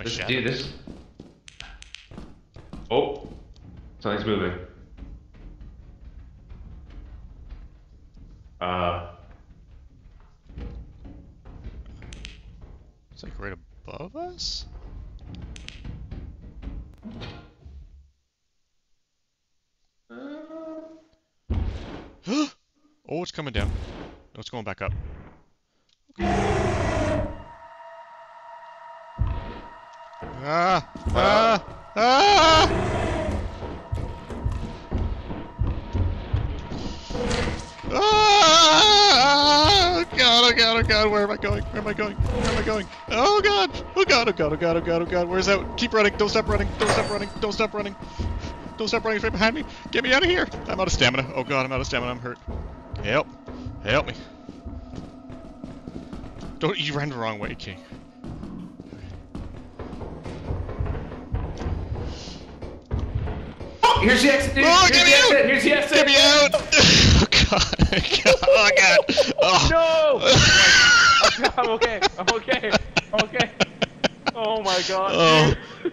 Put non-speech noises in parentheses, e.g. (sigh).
my This, dude, this. Oh, something's moving. Uh, It's like right above us? (gasps) oh, it's coming down. No, it's going back up. (gasps) Ah! Ah! Ah! Ah! God, oh god, oh god, where am I going? Where am I going? Where am I going? Oh god! Oh god, oh god, oh god, oh god, oh god, where's that? Keep running, don't stop running, don't stop running, don't stop running. Don't stop running straight behind me. Get me out of here. I'm out of stamina. Oh god, I'm out of stamina, I'm hurt. Help. Help me. Don't you ran the wrong way, King. Here's the exit, dude. Oh, here's get the me exit. out! Here's the exit. Get me out! (laughs) Oh god, (laughs) oh god, oh. No! (laughs) I'm okay. I'm okay. I'm okay. Oh my god. Oh,